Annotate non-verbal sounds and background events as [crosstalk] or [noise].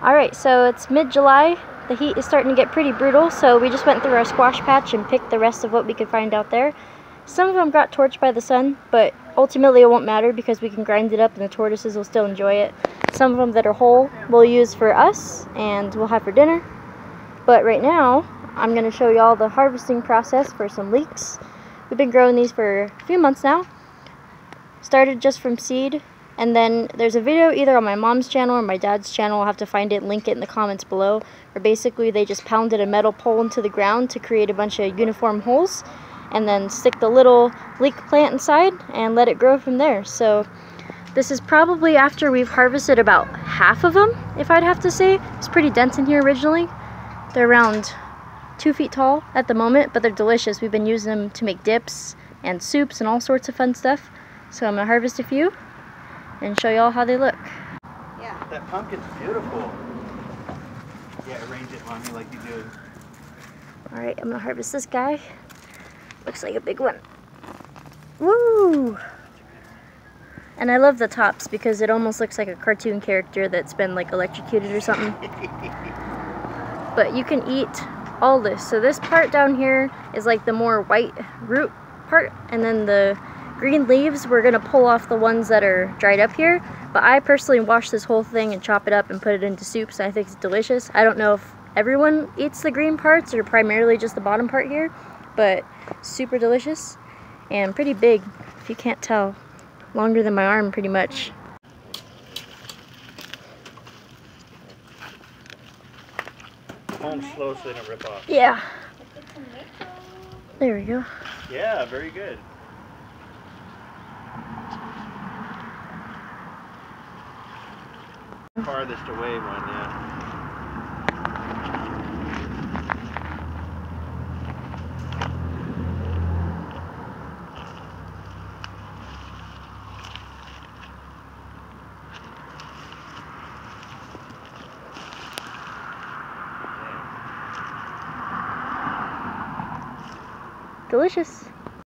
Alright, so it's mid-July. The heat is starting to get pretty brutal, so we just went through our squash patch and picked the rest of what we could find out there. Some of them got torched by the sun, but ultimately it won't matter because we can grind it up and the tortoises will still enjoy it. Some of them that are whole we'll use for us and we'll have for dinner. But right now, I'm going to show you all the harvesting process for some leeks. We've been growing these for a few months now. Started just from seed, and then there's a video either on my mom's channel or my dad's channel. I'll have to find it link it in the comments below. Where basically they just pounded a metal pole into the ground to create a bunch of uniform holes. And then stick the little leek plant inside and let it grow from there. So this is probably after we've harvested about half of them, if I'd have to say. It's pretty dense in here originally. They're around two feet tall at the moment, but they're delicious. We've been using them to make dips and soups and all sorts of fun stuff. So I'm gonna harvest a few and show y'all how they look. Yeah. That pumpkin's beautiful. Yeah, arrange it, mommy, like you do. Alright, I'm gonna harvest this guy. Looks like a big one. Woo! And I love the tops because it almost looks like a cartoon character that's been like electrocuted or something. [laughs] but you can eat all this. So this part down here is like the more white root part and then the green leaves, we're gonna pull off the ones that are dried up here. But I personally wash this whole thing and chop it up and put it into soups. I think it's delicious. I don't know if everyone eats the green parts or primarily just the bottom part here, but super delicious and pretty big, if you can't tell. Longer than my arm, pretty much. Hold slow so they don't rip off. Yeah. There we go. Yeah, very good. Farthest away one, yeah. Delicious.